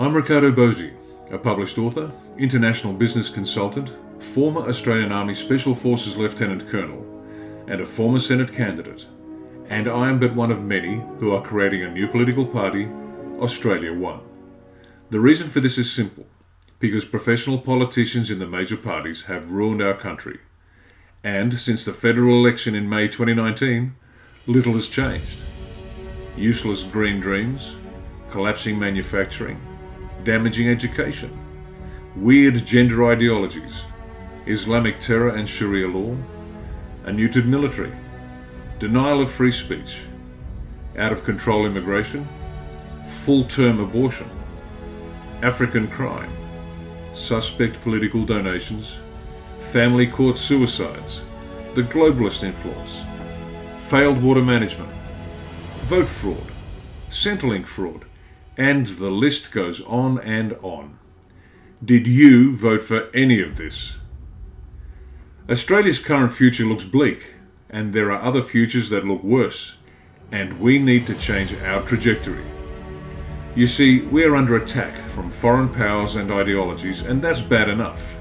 I'm Riccardo Bosi, a published author, international business consultant, former Australian Army Special Forces Lieutenant Colonel, and a former Senate candidate. And I am but one of many who are creating a new political party, Australia One. The reason for this is simple because professional politicians in the major parties have ruined our country. And since the federal election in May 2019, little has changed. Useless green dreams, collapsing manufacturing, damaging education, weird gender ideologies, Islamic terror and Sharia law, a neutered military, denial of free speech, out of control immigration, full term abortion, African crime, suspect political donations, family court suicides, the globalist influence, failed water management, vote fraud, Centrelink fraud, and the list goes on and on. Did you vote for any of this? Australia's current future looks bleak, and there are other futures that look worse, and we need to change our trajectory. You see, we are under attack from foreign powers and ideologies, and that's bad enough.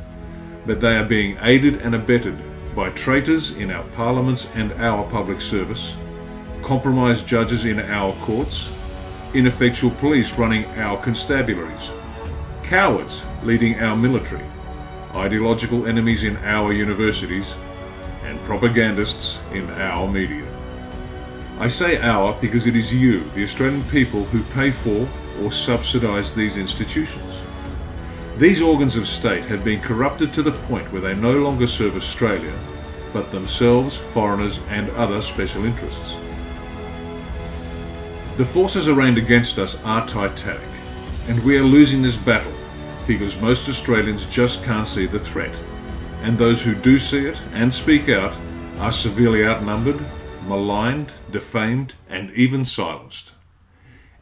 But they are being aided and abetted by traitors in our parliaments and our public service, compromised judges in our courts, ineffectual police running our constabularies, cowards leading our military, ideological enemies in our universities, and propagandists in our media. I say our because it is you, the Australian people, who pay for or subsidise these institutions. These organs of state have been corrupted to the point where they no longer serve Australia, but themselves, foreigners, and other special interests. The forces arraigned against us are titanic, and we are losing this battle because most Australians just can't see the threat, and those who do see it and speak out are severely outnumbered, maligned, defamed, and even silenced.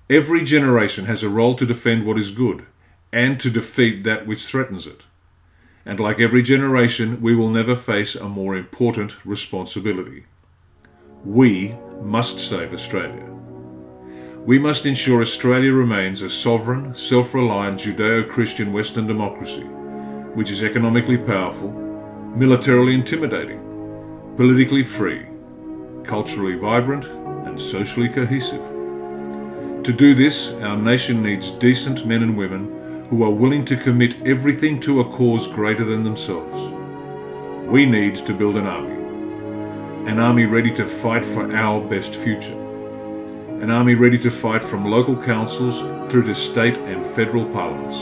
Every generation has a role to defend what is good and to defeat that which threatens it. And like every generation, we will never face a more important responsibility. We must save Australia. We must ensure Australia remains a sovereign, self reliant Judeo Christian Western democracy, which is economically powerful, militarily intimidating, politically free, culturally vibrant, and socially cohesive. To do this, our nation needs decent men and women who are willing to commit everything to a cause greater than themselves. We need to build an army. An army ready to fight for our best future. An army ready to fight from local councils through to state and federal parliaments.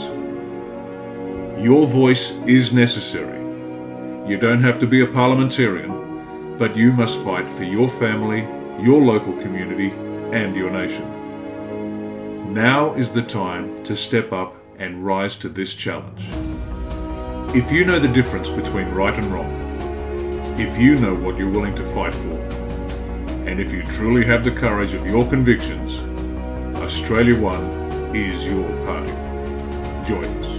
Your voice is necessary. You don't have to be a parliamentarian, but you must fight for your family, your local community, and your nation. Now is the time to step up and rise to this challenge. If you know the difference between right and wrong, if you know what you're willing to fight for, and if you truly have the courage of your convictions, Australia One is your party. Join us.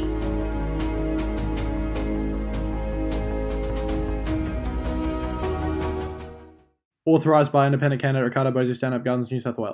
Authorised by independent candidate Riccardo Bosi, Stand Up Guns, New South Wales.